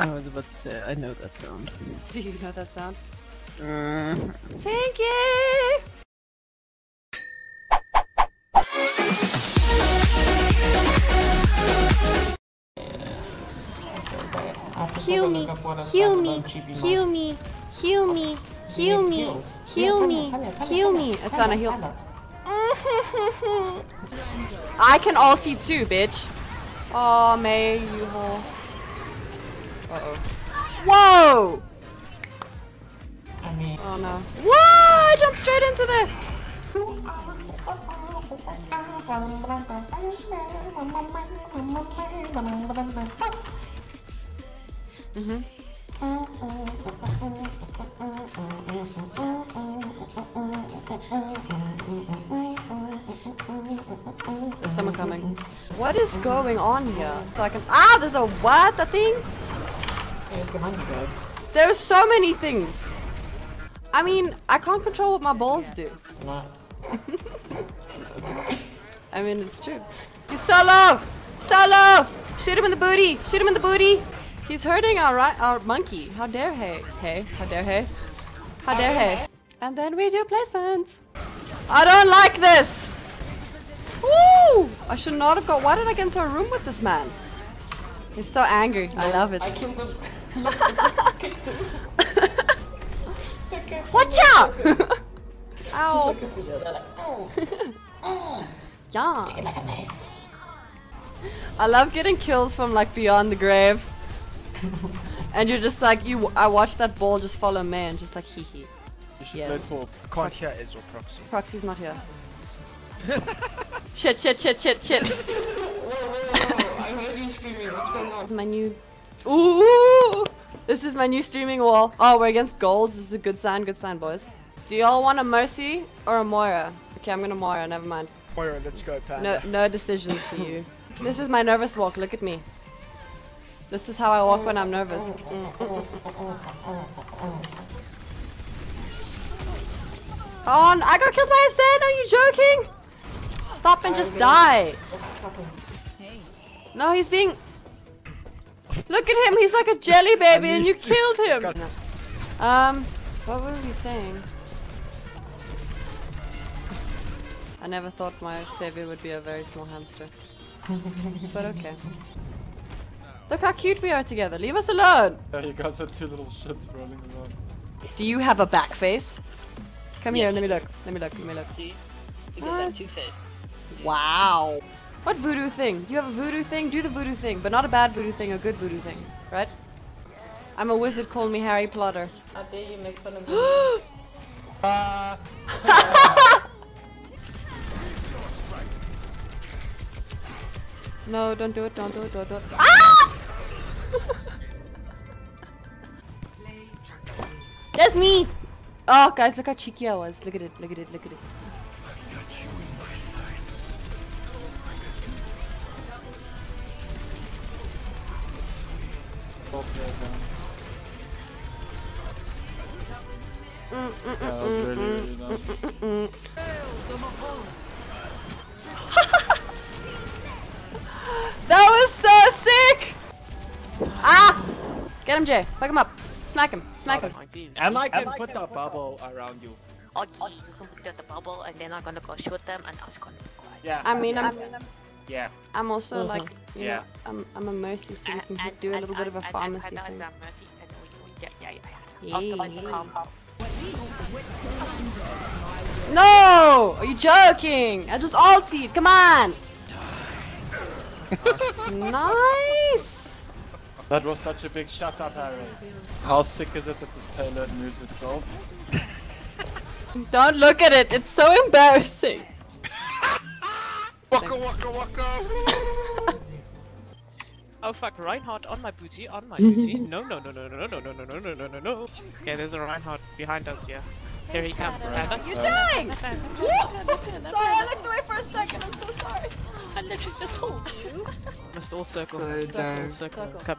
I was about to say, I know that sound. Do you know that sound? Mm. Thank you! Heal me, heal me, heal me, heal me, heal me, heal me, heal me. It's gonna heal. I can ulti too, bitch. Oh, Mei, you hole. Uh-oh. Whoa! I mean, Oh no. Whoa! I jumped straight into there! Mm-hmm. There's someone coming. What is going on here? So I can- Ah! There's a what? A thing? It's behind you guys. There's so many things. I mean, I can't control what my balls do. Not. I mean, it's true. He's so low! So low! Shoot him in the booty! Shoot him in the booty! He's hurting our ri- our monkey. How dare he? Hey, how dare he? How dare he? And then we do placements. I don't like this! Woo! I should not have got. Why did I get into a room with this man? He's so angry. I love it. I killed him. Watch out! Just Ow! like a video, they're like, oh, oh, Yeah. take it like a man. I love getting kills from like beyond the grave. and you're just like you. I watched that ball just follow me and just like hee hee. Yeah. play Torp. Can't hear is or proxy. Proxy's not here. shit! Shit! Shit! Shit! Shit! Whoa, whoa, whoa, I heard you screaming, what's going This is on? my new. Ooh! This is my new streaming wall. Oh, we're against golds. This is a good sign. Good sign, boys. Do y'all want a Mercy or a Moira? Okay, I'm gonna Moira. Never mind. Moira, let's go, No, Panda. no decisions for you. This is my nervous walk. Look at me. This is how I walk when I'm nervous. Oh, I got killed by a Zen. Are you joking? Stop and just die. No, he's being. Look at him. He's like a jelly baby, and you killed him. Um, what were we saying? I never thought my savior would be a very small hamster. but okay. Look how cute we are together. Leave us alone. Yeah, you guys are two little shits rolling around. Do you have a back face? Come Yes, here, let me look. Let me look, let me look. See? Because What? I'm two-faced. Wow. What voodoo thing? Do you have a voodoo thing? Do the voodoo thing, but not a bad voodoo thing, a good voodoo thing, right? I'm a wizard, call me Harry Potter. How dare you make fun of me? Ah! No, don't do it, don't do it, don't do it. Ah! That's me! Oh, guys, look how cheeky I was. Look at it, look at it, look at it. Top there, down. Mm, mm, Yeah, that was really, really nice. that was so sick! Ah! Get him, Jay. Fuck him up. Smack him. Smack him. And I can put a bubble around you. Okay, you can put the bubble and then I'm gonna go shoot them and I was gonna be quiet. Yeah. I mean, I'm, Yeah. I'm also mm-hmm. like, you Yeah. know, I'm, I'm a mercy, so we can and- do a and- little bit of a and- and Pharmercy thing. a mercy and we, we, yeah, yeah, yeah. After like Yeah. combo. No! Are you joking? I just ultied. Come on! nice! That was such a big shut up, Harry. How sick is it that this payload moves itself? Don't look at it. It's so embarrassing. Waka waka waka! Oh fuck, Reinhardt on my booty, on my booty. No, no, no, no, no, no, no, no, no, no, no, no, no. Okay, there's a Reinhardt behind us, yeah. Here he comes, Panda. You dying? Sorry, I looked away for a second. I'm so sorry. I literally just told you. Must all circle. So Must all circle. Circle. Come.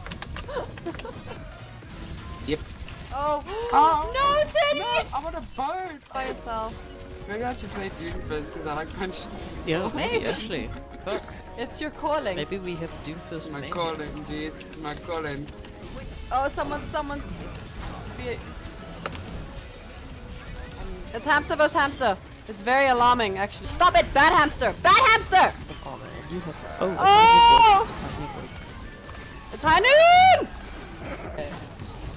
Yep. Oh. Oh, No, Teddy! I'm on a boat. By itself. Maybe I should play Doomfist because I like punching. Yeah, oh, Maybe. maybe actually. Fuck. It's your calling. Maybe we have Doomfist It's my main. calling, dude. It's my calling. Oh, someone, someone. It's hamster versus hamster. It's very alarming, actually. Stop it, bad hamster! Bad hamster! Oh man, you have some. Oh, oh!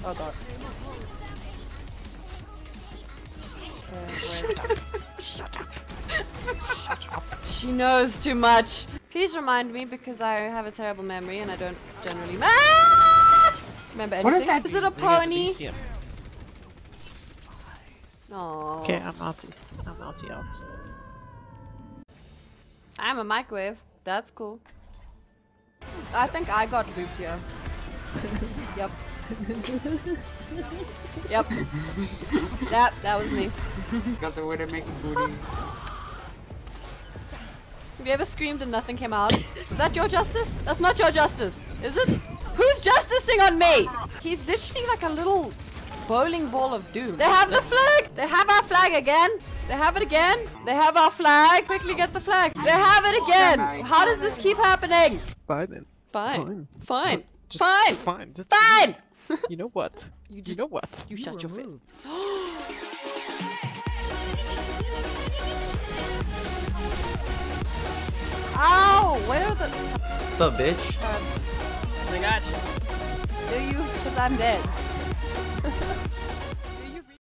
Oh! it's tiny boys. It's Hanoon! Oh god. She knows too much. Please remind me because I have a terrible memory and I don't generally ah! remember anything. What is that? Is it a pony? Okay, I'm outie. I'm outie out. I'm a microwave. That's cool. I think I got booped here. yep. yep. That that was me. Got the way to make a booty. Have you ever screamed and nothing came out? Is that your justice? That's not your justice, is it? Who's justicing on me? He's ditching like a little bowling ball of doom. They have the flag! They have our flag again! They have it again! They have our flag! Quickly get the flag! They have it again! How does this keep happening? Fine then. Fine. Fine. Just Fine. Fine. Just Fine! You know what? You You know what? you shut your face. Ow! Where the What's up, bitch? Um, I got you. do you? Because I'm dead.